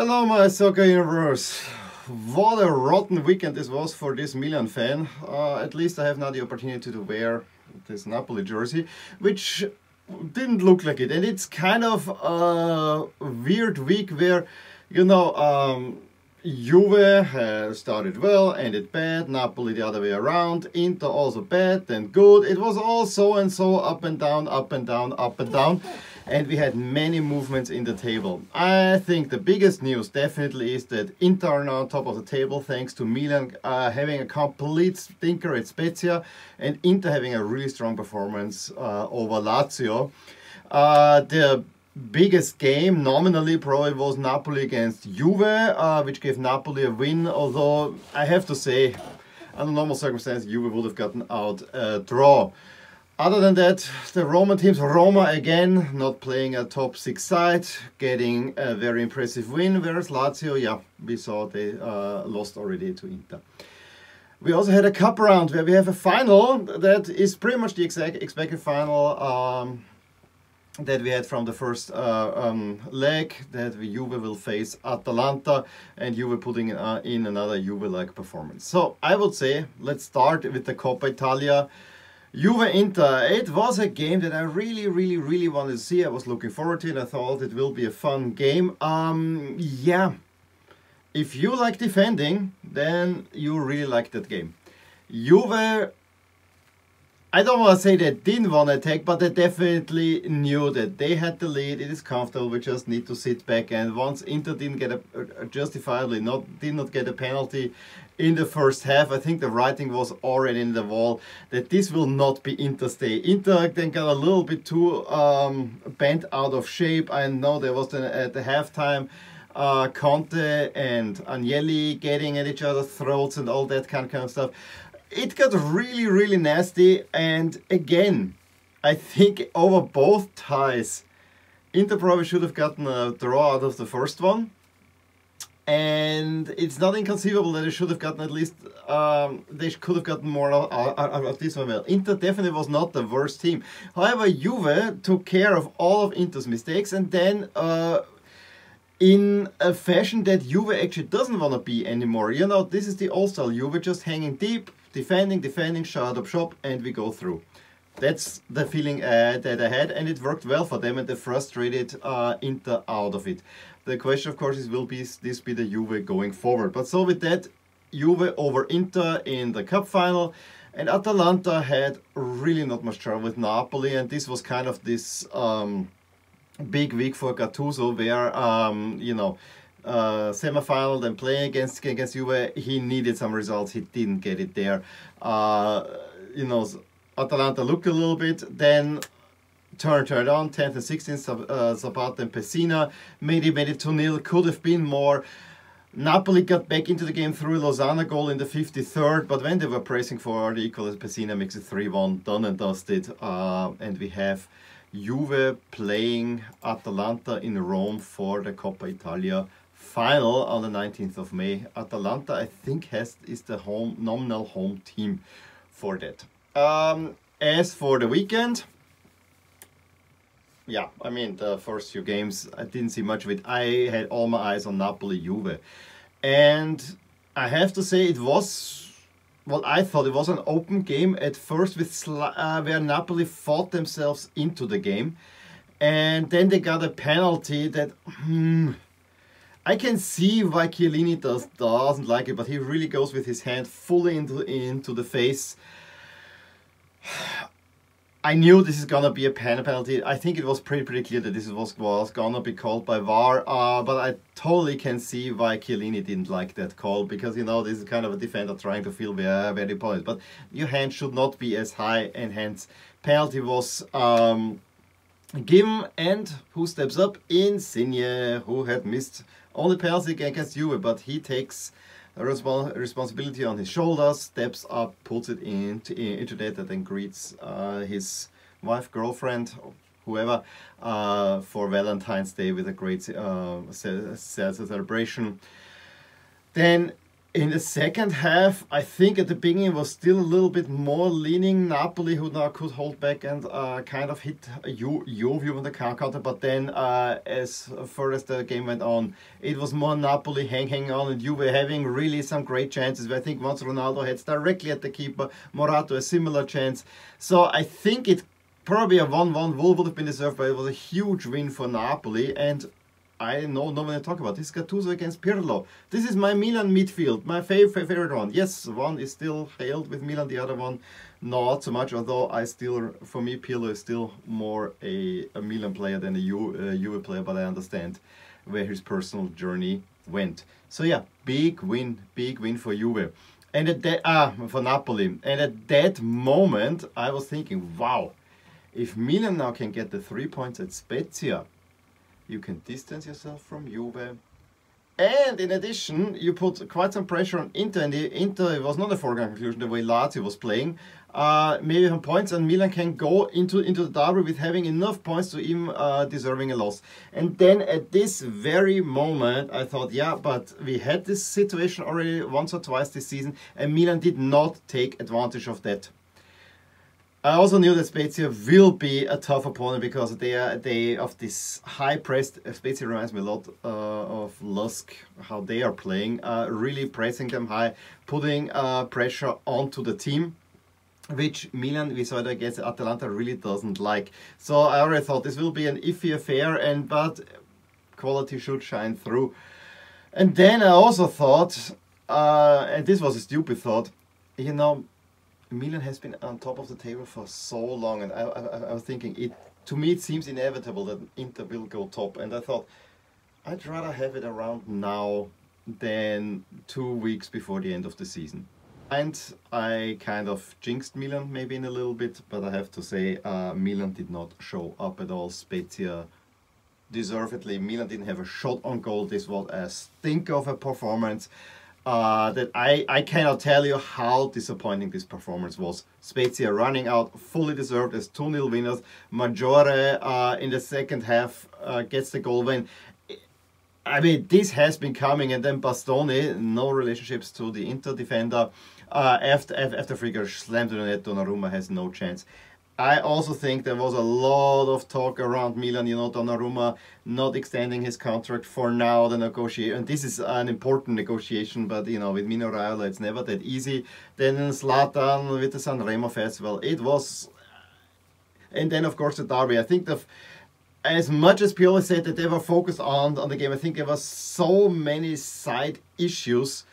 Hello my soccer universe. What a rotten weekend this was for this Milan fan. Uh, at least I have now the opportunity to wear this Napoli jersey, which didn't look like it. And it's kind of a weird week where, you know, um, Juve has started well, ended bad, Napoli the other way around, Inter also bad, then good. It was all so and so up and down, up and down, up and down. And we had many movements in the table. I think the biggest news definitely is that Inter are now on top of the table thanks to Milan uh, having a complete stinker at Spezia and Inter having a really strong performance uh, over Lazio. Uh, the biggest game nominally probably was Napoli against Juve, uh, which gave Napoli a win. Although I have to say, under normal circumstances, Juve would have gotten out a draw. Other than that, the Roman teams, Roma again, not playing a top six side, getting a very impressive win, whereas Lazio, yeah, we saw they uh, lost already to Inter. We also had a cup round where we have a final that is pretty much the exact expected final. Um, that we had from the first uh, um, leg that Juve will face Atalanta and Juve putting uh, in another Juve-like performance. So I would say let's start with the Coppa Italia. Juve Inter, it was a game that I really, really, really wanted to see. I was looking forward to it. I thought it will be a fun game. Um, yeah, if you like defending, then you really like that game. Juve I don't want to say they didn't want to attack, but they definitely knew that they had the lead. It is comfortable. We just need to sit back. And once Inter didn't get a, a justifiably not did not get a penalty in the first half, I think the writing was already in the wall that this will not be Inter stay. Inter then got a little bit too um, bent out of shape. I know there was the, at the halftime. Uh, Conte and Agnelli getting at each other's throats and all that kind of stuff it got really, really nasty. And again, I think over both ties, Inter probably should have gotten a draw out of the first one. And it's not inconceivable that they should have gotten at least, um, they could have gotten more out, out of this one. Well, Inter definitely was not the worst team. However, Juve took care of all of Inter's mistakes and then uh, in a fashion that Juve actually doesn't want to be anymore. You know, this is the old style. Juve just hanging deep, defending, defending, shut up shop, and we go through. That's the feeling uh, that I had, and it worked well for them, and they frustrated uh, Inter out of it. The question, of course, is will be this be the Juve going forward? But so with that, Juve over Inter in the cup final, and Atalanta had really not much trouble with Napoli, and this was kind of this um, big week for Gattuso, where um, you know uh, semi-final, then playing against against Juve, he needed some results. He didn't get it there. Uh, you know, Atalanta looked a little bit, then turned turned on 10th and 16th. Uh, Zapata and Pessina made it made it 2 0. Could have been more. Napoli got back into the game through a Lozano goal in the 53rd, but when they were pressing for the equal, Pessina makes it 3-1, done and dusted. Uh, and we have Juve playing Atalanta in Rome for the Coppa Italia final on the 19th of May. Atalanta, I think, has is the home nominal home team for that. Um, as for the weekend, yeah, I mean the first few games I didn't see much of it. I had all my eyes on Napoli Juve, and I have to say it was well. I thought it was an open game at first with uh, where Napoli fought themselves into the game, and then they got a penalty that. Hmm, I can see why Chiellini does, doesn't like it, but he really goes with his hand fully into, into the face. I knew this is gonna be a pen penalty. I think it was pretty pretty clear that this was, was gonna be called by VAR, uh, but I totally can see why Chiellini didn't like that call because you know this is kind of a defender trying to feel very very polished. But your hand should not be as high, and hence penalty was um, given. And who steps up? Insigne, who had missed only penalty against Juve, but he takes responsibility on his shoulders, steps up, puts it into, into that, and then greets uh, his wife, girlfriend, whoever, uh, for Valentine's Day with a great uh, celebration. Then in the second half, I think at the beginning was still a little bit more leaning Napoli, who now could hold back and uh, kind of hit Ju- Juve on the counter. But then, uh, as far as the game went on, it was more Napoli hang, hanging on and you were having really some great chances. I think once Ronaldo heads directly at the keeper, Morata a similar chance. So I think it probably a 1-1 would have been deserved, but it was a huge win for Napoli. And I know no one to talk about. This is Gattuso against Pirlo. This is my Milan midfield, my favorite favorite one. Yes, one is still hailed with Milan, the other one not so much. Although I still, for me, Pirlo is still more a, a Milan player than a Juve, uh, Juve player. But I understand where his personal journey went. So yeah, big win, big win for Juve. And at that, ah, for Napoli. And at that moment, I was thinking, wow, if Milan now can get the three points at Spezia, you can distance yourself from Juve. And in addition, you put quite some pressure on Inter, and Inter was not a foregone conclusion the way Lazio was playing. Uh, maybe some points, and Milan can go into into the derby with having enough points to even uh, deserving a loss. And then at this very moment, I thought, yeah, but we had this situation already once or twice this season, and Milan did not take advantage of that. I also knew that Spezia will be a tough opponent because they are they of this high pressed. Spezia reminds me a lot uh, of LASK, how they are playing, uh, really pressing them high, putting uh, pressure onto the team, which Milan, we saw it against Atalanta, really doesn't like. So I already thought this will be an iffy affair, and but quality should shine through. And then I also thought, uh, and this was a stupid thought, you know Milan has been on top of the table for so long, and I, I, I, was thinking it. To me, it seems inevitable that Inter will go top, and I thought I'd rather have it around now than two weeks before the end of the season. And I kind of jinxed Milan maybe in a little bit, but I have to say uh, Milan did not show up at all. Spezia deservedly, Milan didn't have a shot on goal. This was a stink of a performance uh, that I, I cannot tell you how disappointing this performance was. Spezia running out, fully deserved as 2-0 winners. Maggiore uh, in the second half uh, gets the goal win. I mean, this has been coming, and then Bastoni, no relationships to the Inter defender. Uh, after after Frigger slammed the net, Donnarumma has no chance. I also think there was a lot of talk around Milan, you know, Donnarumma not extending his contract for now, the negotiation. And this is an important negotiation, but, you know, with Mino Raiola, it's never that easy. Then Zlatan with the Sanremo Festival, it was... And then, of course, the derby. I think the as much as Pioli said that they were focused on, on the game, I think there were so many side issues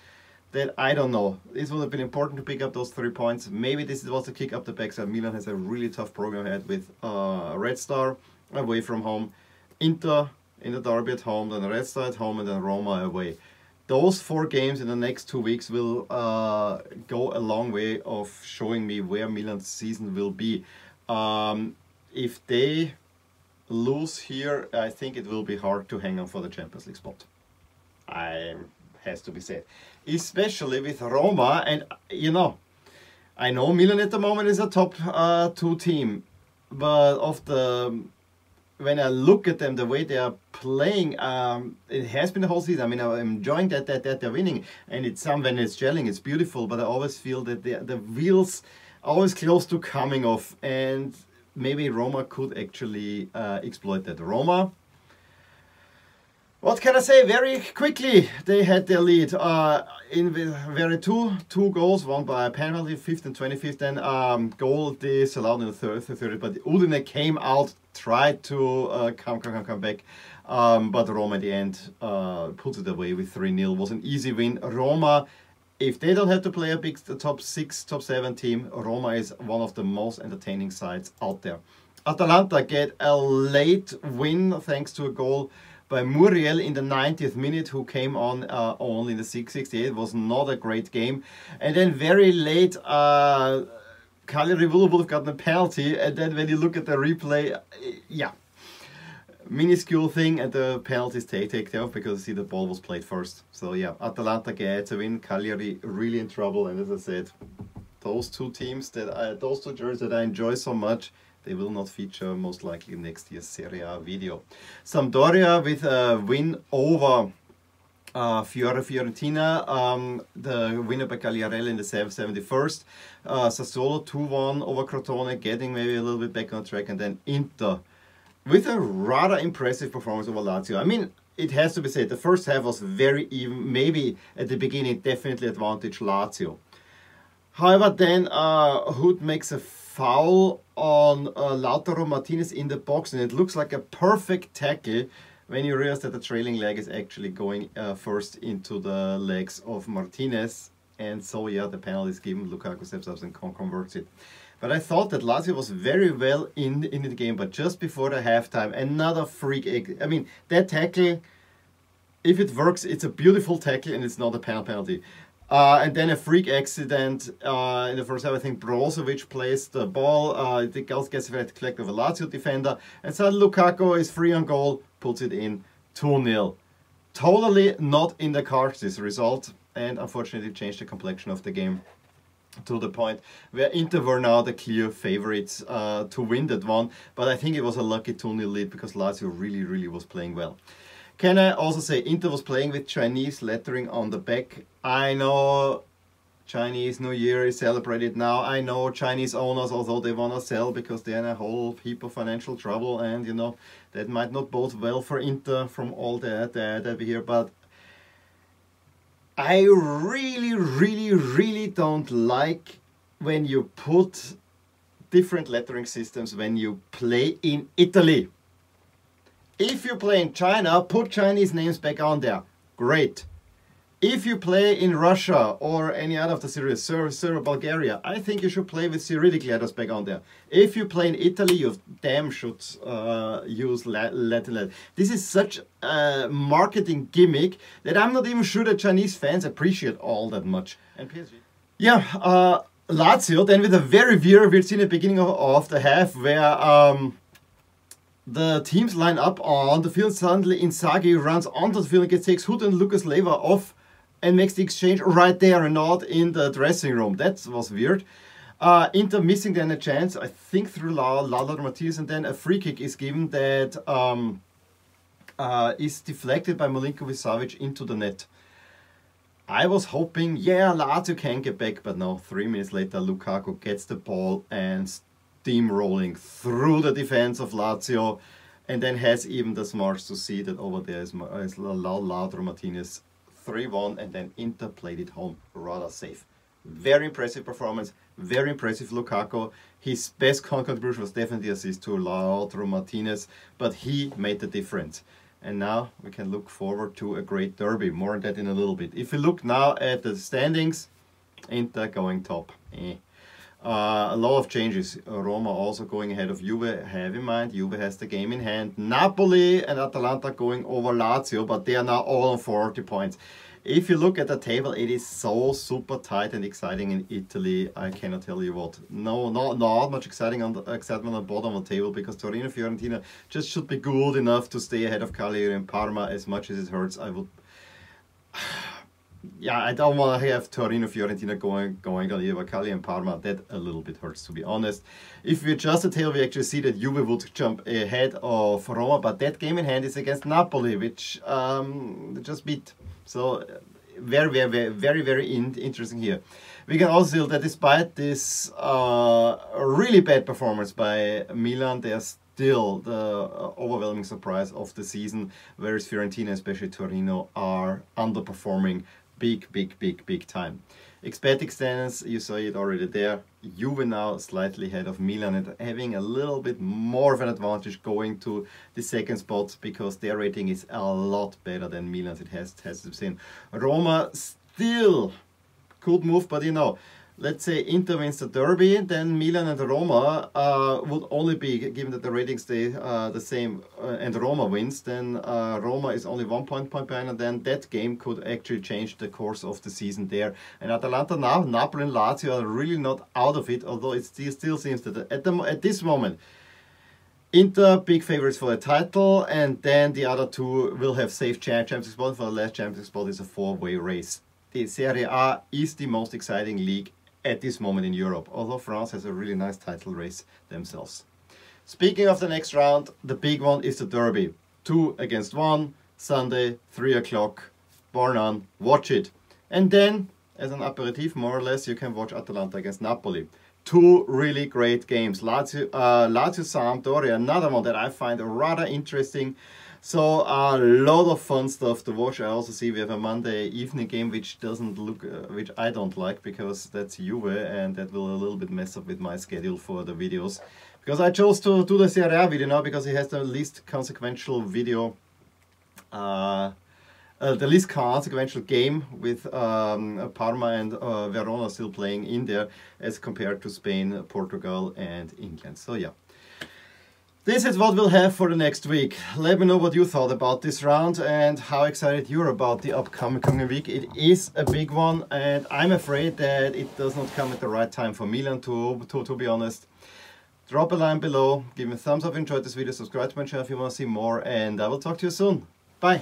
that I don't know. This would have been important to pick up those three points. Maybe this was to kick up the backside. Milan has a really tough program ahead with uh, Red Star away from home, Inter in the derby at home, then Red Star at home, and then Roma away. Those four games in the next two weeks will uh, go a long way of showing me where Milan's season will be. Um, if they lose here, I think it will be hard to hang on for the Champions League spot. I has to be said especially with Roma. And, you know, I know Milan at the moment is a top uh, two team, but of the when I look at them, the way they are playing, um, it has been the whole season. I mean, I'm enjoying that that, that they're winning, and it's some when it's gelling, it's beautiful. But I always feel that the the wheels are always close to coming off, and maybe Roma could actually uh, exploit that. Roma what can I say? Very quickly, they had their lead uh, in very two two goals, one by a penalty, fifth and 25th, and um, goal disallowed in the third, the third. But Udine came out, tried to uh, come, come, come back, um, but Roma at the end uh, put it away with 3 0. Was an easy win. Roma, if they don't have to play a big top six, top seven team, Roma is one of the most entertaining sides out there. Atalanta get a late win thanks to a goal by Muriel in the 90th minute, who came on uh, only in the 668. It was not a great game. And then very late, uh, Cagliari would have gotten a penalty. And then when you look at the replay, uh, yeah, minuscule thing and the penalties take take off because see the ball was played first. So yeah, Atalanta gets a win. Cagliari really in trouble. And as I said, those two teams that I, those two jerseys that I enjoy so much they will not feature most likely next year's Serie A video. Sampdoria with a win over uh, Fiore Fiorentina, um, the winner by Quagliarella in the 71st. Uh, Sassuolo 2-1 over Crotone, getting maybe a little bit back on track. And then Inter with a rather impressive performance over Lazio. I mean, it has to be said, the first half was very even, maybe at the beginning definitely advantage Lazio. However, then uh, Hoedt makes a foul on uh, Lautaro Martinez in the box and it looks like a perfect tackle when you realize that the trailing leg is actually going uh, first into the legs of Martinez. And so, yeah, the penalty is given. Lukaku steps up and converts it. But I thought that Lazio was very well in, in the game, but just before the halftime, another freak. Egg. I mean, that tackle, if it works, it's a beautiful tackle and it's not a penalty. Uh, and then a freak accident uh, in the first half. I think Brozovic plays the ball. Uh, the goal gets collected of a Lazio defender. And suddenly Lukaku is free on goal, puts it in 2 0. Totally not in the cards, this result. And unfortunately, changed the complexion of the game to the point where Inter were now the clear favorites uh, to win that one. But I think it was a lucky 2 0 lead because Lazio really, really was playing well. Can I also say Inter was playing with Chinese lettering on the back? I know Chinese New Year is celebrated now. I know Chinese owners, although they want to sell because they're in a whole heap of financial trouble, and you know that might not bode well for Inter from all that that, that we hear. But I really, really, really don't like when you put different lettering systems when you play in Italy. If you play in China, put Chinese names back on there. Great. If you play in Russia or any other of the series, Serbia, Bulgaria, I think you should play with Cyrillic letters back on there. If you play in Italy, you damn should uh, use Latin letters. This is such a marketing gimmick that I'm not even sure that Chinese fans appreciate all that much. And PSG. Yeah, uh, Lazio then with a very weird, we've seen the beginning of, of the half where um, the teams line up on the field. Suddenly, Inzaghi runs onto the field and takes Hoedt and Lucas Leiva off and makes the exchange right there and not in the dressing room. That was weird. Uh, Inter missing then a chance, I think through Lautaro Martinez, and then a free kick is given that um, uh, is deflected by Milinkovic Savic into the net. I was hoping, yeah, Lazio can get back, but no. Three minutes later, Lukaku gets the ball and steamrolling through the defense of Lazio and then has even the smarts to see that over there is, is Lautaro Martinez 3-1 and then Inter played it home rather safe. Very impressive performance, very impressive Lukaku. His best contribution was definitely assist to Lautaro Martinez, but he made the difference. And now we can look forward to a great derby. More on that in a little bit. If we look now at the standings, Inter going top. Eh. Uh, a lot of changes. Roma also going ahead of Juve. Have in mind, Juve has the game in hand. Napoli and Atalanta going over Lazio, but they are now all on 40 points. If you look at the table, it is so super tight and exciting in Italy. I cannot tell you what. No, no, not much exciting on the excitement on the bottom of the table because Torino Fiorentina just should be good enough to stay ahead of Cagliari and Parma. As much as it hurts, I would yeah, I don't want to have Torino Fiorentina going going on either Cali and Parma. That a little bit hurts to be honest. If we adjust the tail, we actually see that Juve would jump ahead of Roma, but that game in hand is against Napoli, which um, just beat. So very, very, very, very, very in interesting here. We can also see that despite this uh, really bad performance by Milan, they are still the uh, overwhelming surprise of the season, whereas Fiorentina, especially Torino, are underperforming big, big, big, big time. Expected standings, you saw it already there. Juve now slightly ahead of Milan and having a little bit more of an advantage going to the second spot because their rating is a lot better than Milan's. It has, has to be seen. Roma still could move, but you know, let's say Inter wins the derby, then Milan and Roma uh, would only be, given that the ratings stay uh, the same, uh, and Roma wins, then uh, Roma is only one point point behind, and then that game could actually change the course of the season there. And Atalanta now, Napoli and Lazio are really not out of it, although it still, still seems that at, the, at this moment, Inter, big favorites for the title, and then the other two will have safe Champions spot. For the last Champions spot is a four-way race. The Serie A is the most exciting league at this moment in Europe, although France has a really nice title race themselves. Speaking of the next round, the big one is the Derby. Two against one, Sunday, 3 o'clock, bar none, watch it. And then, as an aperitif, more or less, you can watch Atalanta against Napoli. Two really great games. Lazio, uh, Lazio Sampdoria, another one that I find rather interesting. So a lot of fun stuff to watch. I also see we have a Monday evening game which doesn't look, uh, which I don't like because that's Juve and that will a little bit mess up with my schedule for the videos. Because I chose to do the Serie A video now because it has the least consequential video, uh, uh, the least consequential game with um, Parma and uh, Verona still playing in there as compared to Spain, Portugal and England. So yeah. This is what we'll have for the next week. Let me know what you thought about this round and how excited you're about the upcoming week. It is a big one and I'm afraid that it does not come at the right time for Milan to, to, to be honest. Drop a line below, give me a thumbs up if you enjoyed this video, subscribe to my channel if you want to see more and I will talk to you soon. Bye!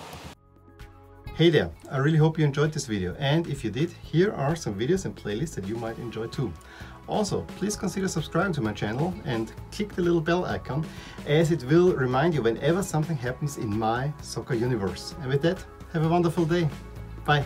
Hey there, I really hope you enjoyed this video and if you did, here are some videos and playlists that you might enjoy too. Also, please consider subscribing to my channel and click the little bell icon as it will remind you whenever something happens in my soccer universe. And with that, have a wonderful day. Bye.